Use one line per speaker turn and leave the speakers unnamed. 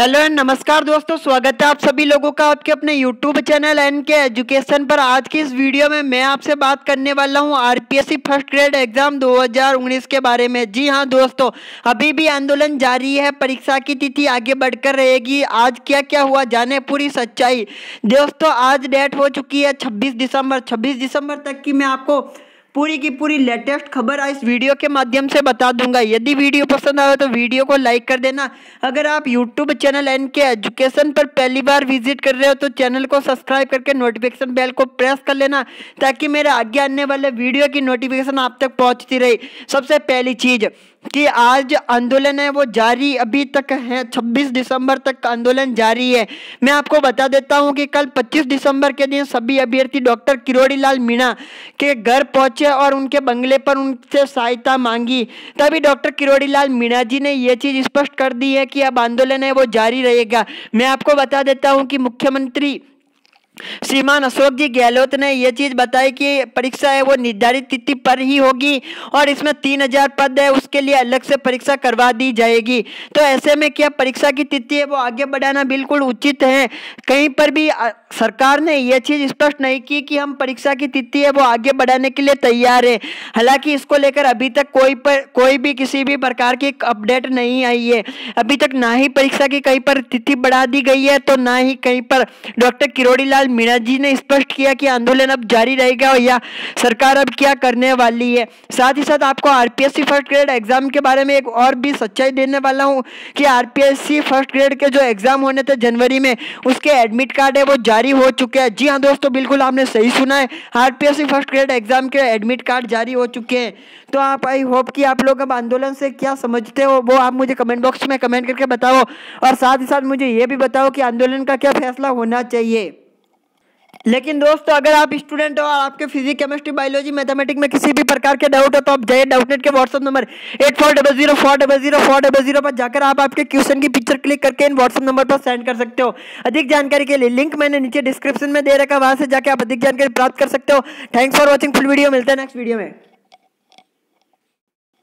Hello and नमस्कार दोस्तों, स्वागत है आप सभी लोगों का आपके अपने YouTube channel N K education पर। आज की इस वीडियो में मैं आपसे बात करने वाला हूँ आरपीएससी फ़र्स्ट ग्रेड एग्ज़ाम 2019 के बारे में। जी हाँ दोस्तों, अभी भी आंदोलन जारी है, परीक्षा की तिथि आगे बढ़कर रहेगी। आज क्या क्या हुआ जाने पूरी सच्चाई। दोस्तों, आज डेट हो चुकी है छब्बीस दिसंबर। छब्बीस दिसंबर तक की मैं आपको पूरी की पूरी लेटेस्ट खबर इस वीडियो के माध्यम से बता दूँगा। यदि वीडियो पसंद आए तो वीडियो को लाइक कर देना। अगर आप YouTube channel N K education पर पहली बार विज़िट कर रहे हो तो चैनल को सब्सक्राइब करके नोटिफिकेशन बेल को प्रेस कर लेना, ताकि मेरे आगे आने वाले वीडियो की नोटिफिकेशन आप तक पहुँचती रही। सबसे पहली चीज़ कि आज आंदोलन है, वो जारी अभी तक है। 26 दिसंबर तक आंदोलन जारी है। मैं आपको बता देता हूँ कि कल 25 दिसंबर के दिन सभी अभ्यर्थी डॉक्टर किरोड़ी लाल मीणा के घर पहुँचे और उनके बंगले पर उनसे सहायता मांगी। तभी डॉक्टर किरोड़ी लाल मीणा जी ने यह चीज़ स्पष्ट कर दी है कि अब आंदोलन है, वो जारी रहेगा। मैं आपको बता देता हूँ कि मुख्यमंत्री श्रीमान अशोक जी गहलोत ने यह चीज़ बताई कि परीक्षा है, वो निर्धारित तिथि पर ही होगी और इसमें तीन हज़ार पद है, उसके लिए अलग से परीक्षा करवा दी जाएगी। तो ऐसे में क्या परीक्षा की तिथि है, वो आगे बढ़ाना बिल्कुल उचित है? कहीं पर भी सरकार ने यह चीज़ स्पष्ट नहीं की कि हम परीक्षा की तिथि है, वो आगे बढ़ाने के लिए तैयार है। हालाँकि इसको लेकर अभी तक कोई पर, कोई भी किसी भी प्रकार की अपडेट नहीं आई है। अभी तक ना ही परीक्षा की कहीं पर तिथि बढ़ा दी गई है तो ना ही कहीं पर डॉक्टर किरोड़ी लाल मीणा जी ने स्पष्ट किया कि आंदोलन अब जारी रहेगा या सरकार अब क्या करने वाली है। साथ ही साथ आपको आरपीएससी फ़र्स्ट ग्रेड एग्ज़ाम के बारे में एक और भी सच्चाई देने वाला हूँ कि आरपीएससी फ़र्स्ट ग्रेड के जो एग्ज़ाम होने थे जनवरी में, उसके एडमिट कार्ड है, वो जारी हो चुके हैं। जी हाँ दोस्तों, बिल्कुल आपने सही सुना है। आरपीएससी फ़र्स्ट ग्रेड एग्ज़ाम के एडमिट कार्ड जारी हो चुके हैं। तो आप आई होप कि आप लोग अब आंदोलन से क्या समझते हो, वो आप मुझे कमेंट बॉक्स में कमेंट करके बताओ। और साथ ही साथ मुझे ये भी बताओ कि आंदोलन का क्या फैसला होना चाहिए। लेकिन दोस्तों, अगर आप स्टूडेंट हो और आपके फिजिक केमिस्ट्री बायोलॉजी मैथमेटिक में किसी भी प्रकार के डाउट हो तो आप जय डाउटनेट के WhatsApp number eight four double zero four double zero four double zero पर जाकर आप आपके क्वेश्चन की पिक्चर क्लिक करके इन व्हाट्सअप नंबर पर सेंड कर सकते हो। अधिक जानकारी के लिए लिंक मैंने नीचे डिस्क्रिप्शन में दे रखा वहाँ से जाकर आप अधिक जानकारी प्राप्त कर सकते हो। Thanks for watching full video मिलता है नेक्स्ट वीडियो में।